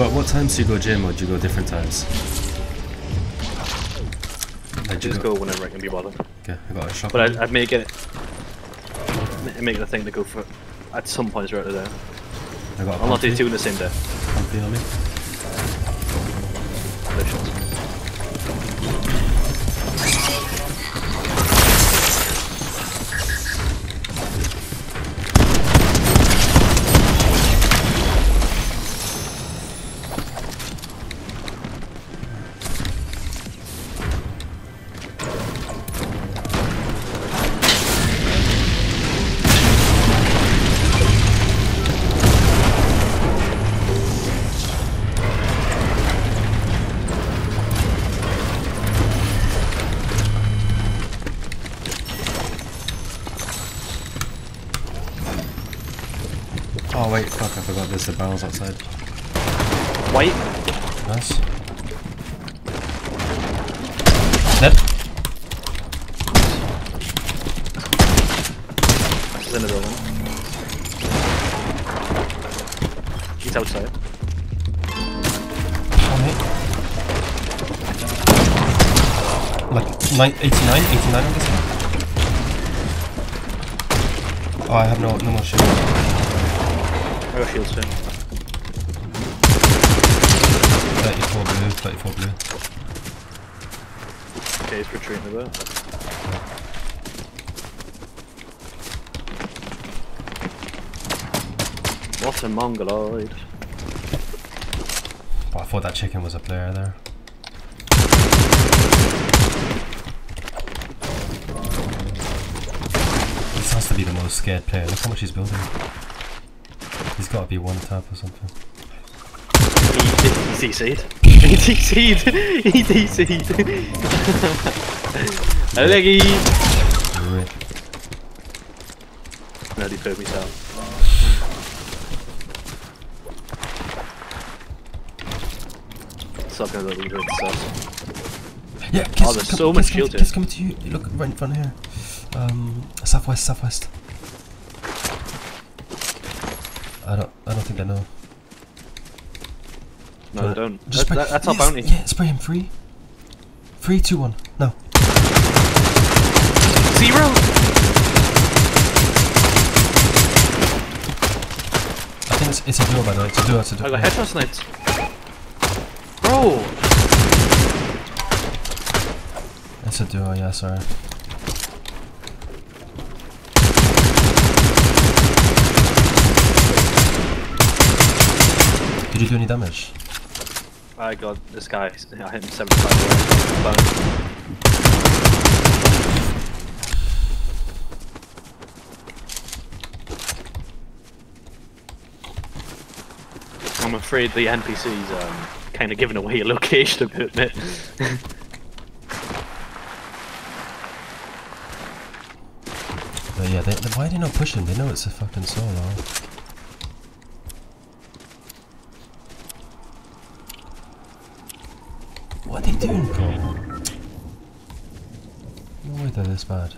But what times do you go gym or do you go different times? I just go whenever I can be bothered. Okay, I got a shot. But I'd, I'd make it ma- make it a thing to go for at some points throughout the day. I got a I'll not do two in the same day. Pumpy on me. Barrels outside. White. Nice. Dead. He's in the building. He's outside. One hit. Like 89, 89 on this one. Oh, I have no, no more shit. I got shield soon. 34 blue, Okay, he's retreating a bit. What a mongoloid. Oh, I thought that chicken was a player there. This has to be the most scared player. Look how much he's building. He's got to be one tap or something. He, he CC'd. He CC'd. He CC'd. Leggy. Rip. No, he put me down. A little bit of sus. Yeah, kiss, Oh, there's come- so kiss much shield Kiss here. coming to you. Look right in front here. Um, southwest, southwest. I don't, I don't think I know. No, they don't. Just That, spray, that, that's our yes, bounty. Yeah, spray him. Three, three, two, one. No. Zero! I think it's, it's a duo by the way. It's a duo. It's a duo. I got headshot snipes. Bro! It's a duo. Yeah, sorry. Did you do any damage? I got this guy. I hit him 75 Bounty. I'm afraid the NPC's um, kind of giving away your location a bit, mate. But yeah, they, they- why are they not pushing? They know it's a fucking solo. What are they doing, bro? No way they're this bad.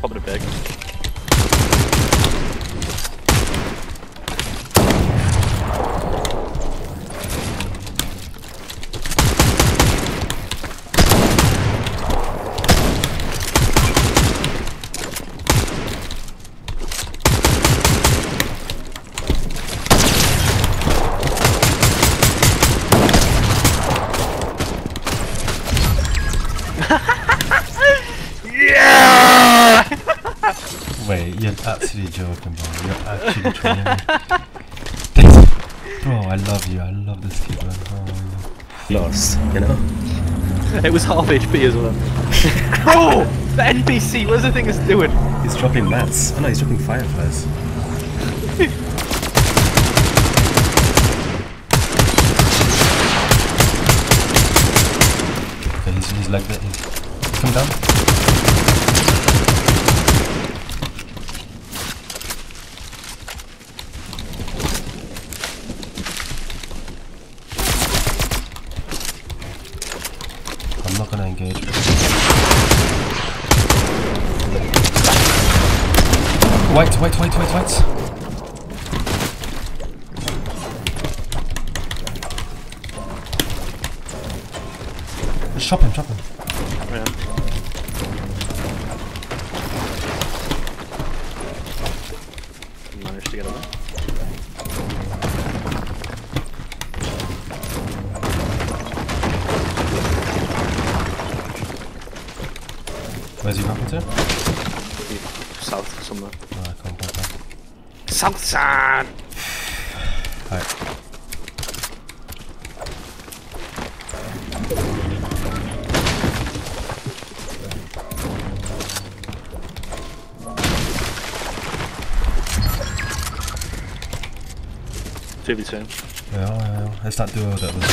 Popping a Wait, you're absolutely joking, bro. You're actually trolling me. bro, I love you. I love this kid, man. Oh, my God. Lost, you know? It was half HP as well. Bro! The NPC, what's the thing it's doing? He's dropping mats. Oh no, he's dropping fireflies. Okay, he's, he's like that. Come down. Engage. Wait, wait, wait, wait, wait. Chop him, chop him. Yeah. Managed to get away. Where's he dropping to? South somewhere. Oh, I can't get that. South side! Alright. Two v two. Ja, ja, ja. It's that duo that was.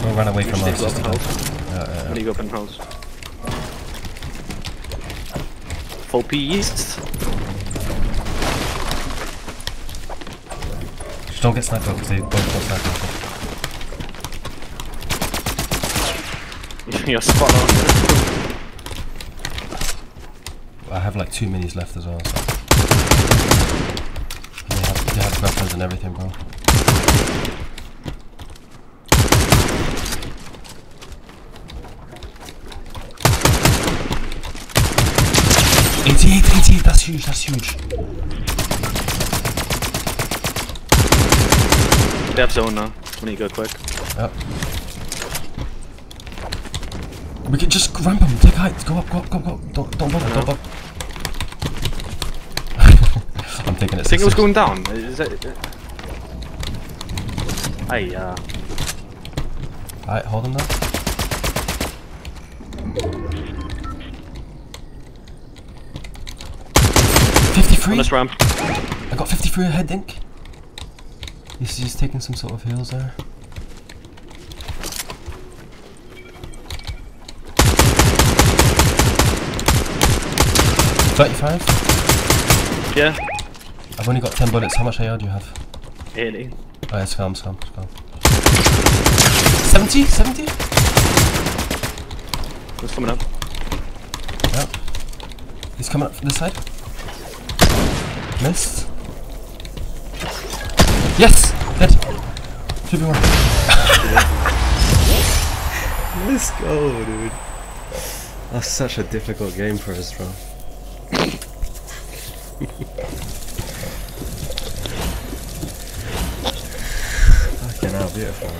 So run away from us. Stay Just low, yeah, yeah, When you go up in house. Full P east. Just don't get sniped though, because they both got sniped. You're spot on. I have like two minis left as well. So. They have, they have weapons and everything, bro. That's huge. That's huge. They have zone now. When you go quick. Yep. We can just ramp him. Take height. Go up. Go up. Go up. Go up. Don't don't bother. Don't bother. I'm thinking it's. I think it was going down. Is it? Aye, uh, Alright, hold him there. On Fifty-three. this ramp. I got fifty-three ahead, Dink. He's just taking some sort of heals there. Thirty-five. Yeah. I've only got ten bullets. How much AR do you have? 80. Oh, it's calm, it's calm, it's calm. 70? 70? It's coming up. Yep. He's coming up from this side. Missed. Yes! Dead! 2v1. Let's go, dude. That's such a difficult game for us, bro. Fucking hell, beautiful.